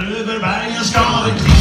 Över gonna det